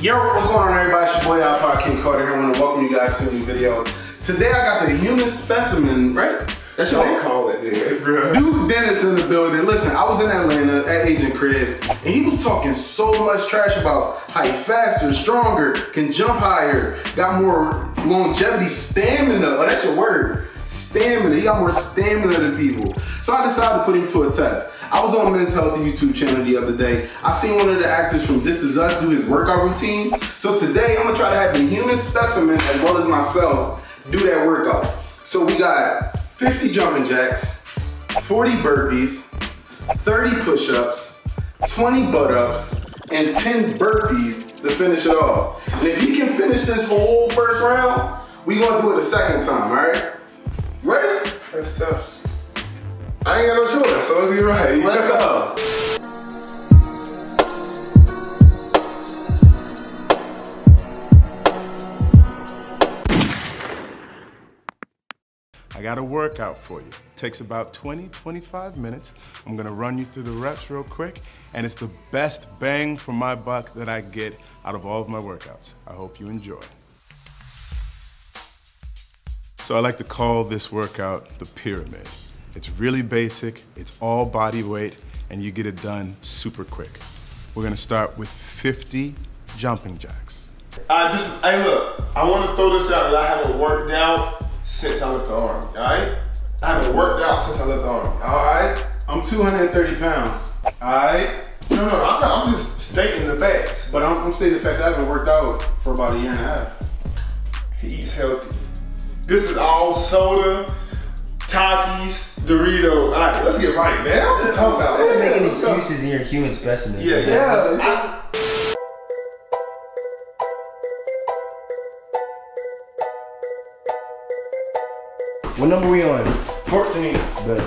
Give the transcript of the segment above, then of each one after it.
Yo, what's going on everybody? It's your boy Alpha King Carter here. I want to welcome you guys to a new video. Today I got the human specimen, right? That's your Don't name? call it that, bro. Duke Dennis in the building. Listen, I was in Atlanta at Agent Crib, and he was talking so much trash about how he faster, stronger, can jump higher, got more longevity, stamina. Oh, that's your word. Stamina. He got more stamina than people. So I decided to put him to a test. I was on Men's Health YouTube channel the other day. I seen one of the actors from This Is Us do his workout routine. So today I'm gonna try to have a human specimen as well as myself do that workout. So we got 50 jumping jacks, 40 burpees, 30 push-ups, 20 butt-ups, and 10 burpees to finish it off. And if he can finish this whole first round, we gonna do it a second time, all right? Ready? That's tough. I ain't got no choice, so let's get right. Let's go. I got a workout for you. takes about 20, 25 minutes. I'm gonna run you through the reps real quick, and it's the best bang for my buck that I get out of all of my workouts. I hope you enjoy. So I like to call this workout the pyramid. It's really basic, it's all body weight, and you get it done super quick. We're gonna start with 50 jumping jacks. I just, hey look, I want to throw this out that I haven't worked out since I left the army, alright? I haven't worked out since I left the army, alright? I'm 230 pounds, all right? No, no, I'm, not, I'm just stating the facts. But I'm, I'm stating the facts, I haven't worked out for about a year and a half. He eats healthy. This is all soda, Takis, Dorito. Alright, let's get right, man. What you talking about? You're making excuses in your human specimen. Yeah, yeah. Yeah. What number we on? 14. Good.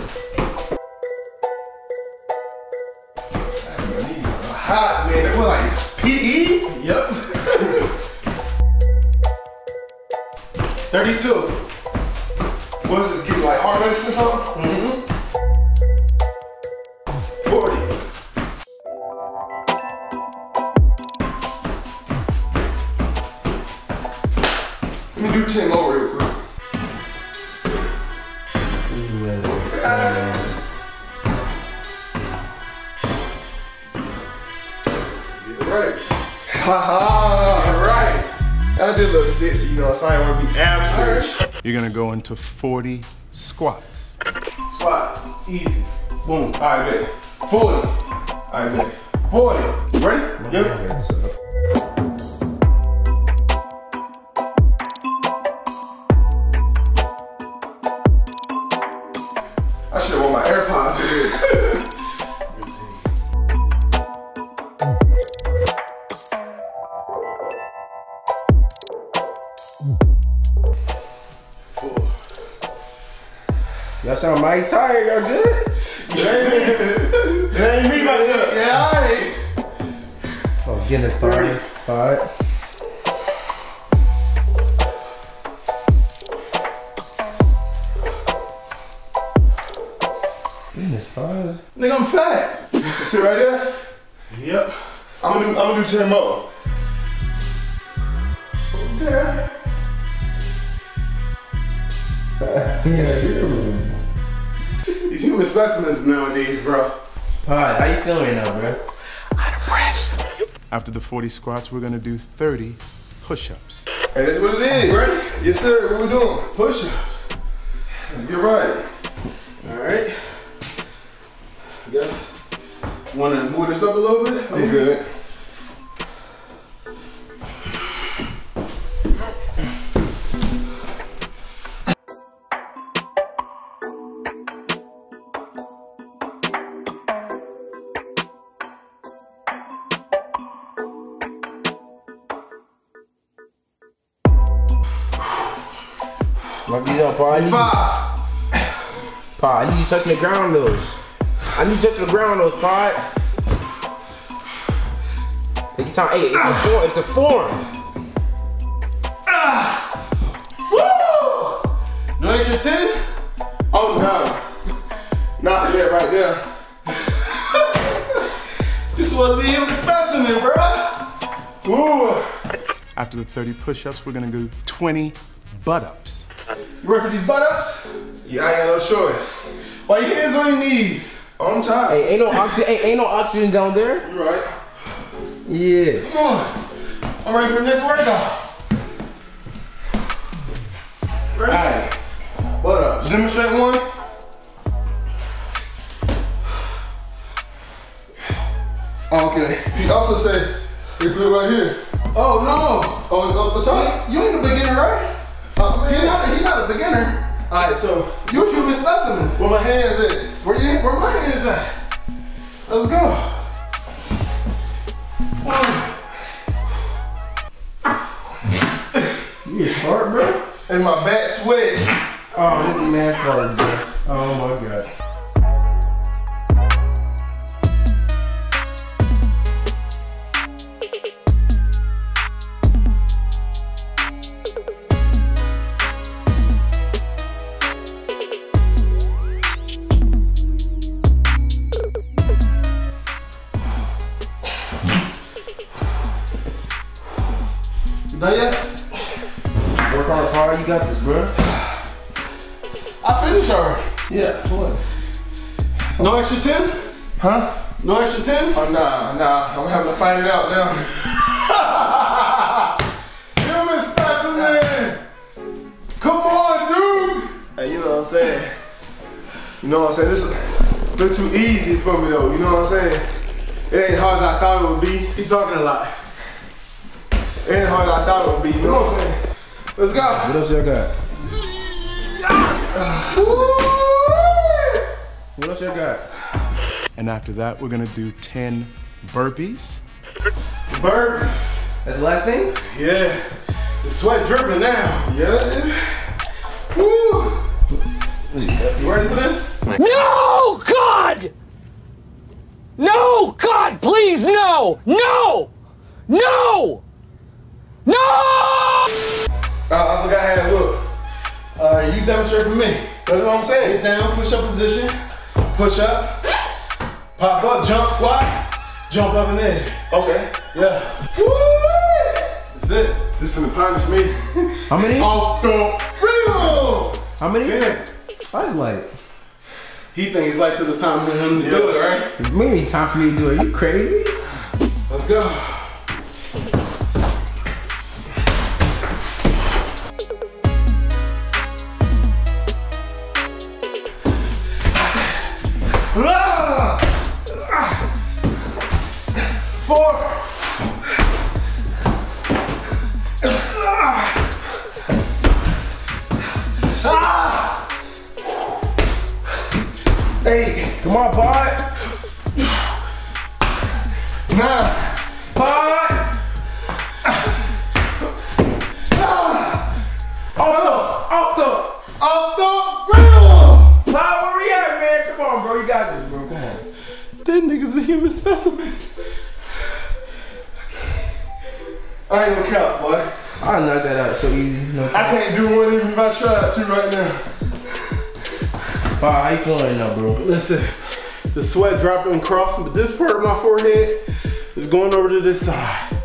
Man, these are hot, man. They were like PE? Yep. 32. Give you like heart medicine or something? Mm-hmm. 40. Let me do 10 more real quick. Right. Ha ha! Right. I did a little 60, you know, so I didn't want to be average. You're gonna go into 40 squats. Squat. Easy. Boom. All right, bet. 40. All right, bet. 40. Ready? Yep. I should have worn my AirPods Y'all sound mighty tired. Y'all good? It ain't me like that. Yeah, all right. Oh, getting it five. Five. Goodness, five. Nigga, I'm fat. Sit right there. Yep. I'm gonna do, I'm gonna do 10 more. Okay. Yeah, you're. These human specimens nowadays, bro. Alright, how you feeling right now, bro? After the 40 squats, we're gonna do 30 push-ups. And that's what it is. Ready? Yes, sir. What we doing? Push-ups. Let's get right. All right. I guess. Want to move this up a little bit? I'm good. Mark these up, Pod. I need, Five. Pod, I need you touching the ground those. I need you touching the ground those, Pod. Take your time. Hey, it's the form. It's the form. No extra 10? Oh no. Not that right there. This was the human specimen, bro. Ooh. After the 30 push-ups, we're gonna do 20 butt-ups. You ready for these butt ups? Yeah, I ain't got no choice. Why your hands on your knees? I'm tired. Hey, ain't no oxygen. Ain't, ain't no oxygen down there. You right. Yeah. Come on. I'm ready for the next workout. Right. Butt ups. Demonstrate one. Okay. He also said, he put it right here. Oh no. Oh, oh what's up? You ain't a beginner, right? He man. not, he not a beginner. Alright, so You a human specimen. where my hands at? Where you where my hands at? Let's go. You get smart, bro. And my back sweat. Oh, this man farted, bro. Oh my god. Work hard, Paul. You got this, bro. I finished already. Yeah, what? No extra 10? Huh? No extra 10? Oh, nah, nah. I'm having to find it out now. Human specimen! Come on, dude! Hey, you know what I'm saying? You know what I'm saying? This is a bit too easy for me, though. You know what I'm saying? It ain't hard as I thought it would be. He talking a lot. It ain't hard as I thought it would be. You know what I'm saying? Let's go. What else y'all got? What else y'all got? And after that, we're gonna do 10 burpees. Birds. That's the last thing? Yeah. The sweat dripping now. Yeah. Woo. You ready for this? No, God! No, God, please, no! No! No! No! You demonstrate for me. That's what I'm saying. Sit down, push up position, push up, pop up, jump, squat, jump up and in. Okay. Yeah. Woo! That's it. This finna punish me. How many? Off the reel. How many? Yeah. I just like. He thinks like to the time for him to do it, right? Maybe time for me to do it. You crazy? Let's go. Nine. Pod. Off the, off the. Off the grill. Pod, where we at, man? Come on, bro. You got this, bro. Come on. That nigga's a human specimen. I ain't gonna count, boy. I knocked that out so easy. No. I can't do one even if I tried to right now. Pod, how you feeling right now, bro? Listen, the sweat dropping across, but this part of my forehead is going over to this side.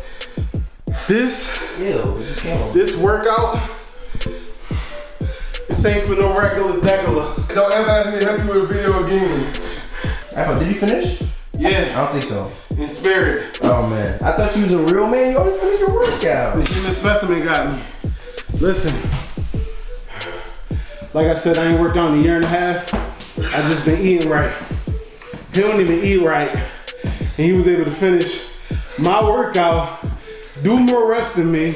This, Ew, just this workout, this ain't for no regular degular. Don't ever ask me to help you with a video again. Apple, did you finish? Yeah. I don't think so. in spirit. Oh man, I thought you was a real man. You always finish your workout. The human specimen got me. Listen, like I said, I ain't worked out in a year and a half. I just been eating right. He don't even eat right, and he was able to finish my workout, do more reps than me.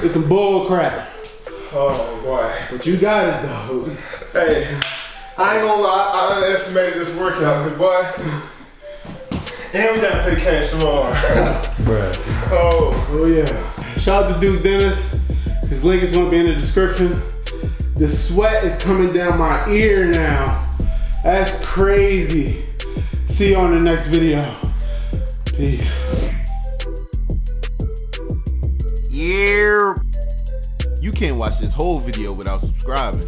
It's some bull crap, Oh boy. but you got it though. Hey, I ain't gonna lie, I underestimated this workout, but boy. And we gotta pay cash tomorrow. Bruh. oh, Oh yeah. Shout out to Duke Dennis. His link is gonna be in the description. The sweat is coming down my ear now. That's crazy. See you on the next video. Yeah. You can't watch this whole video without subscribing.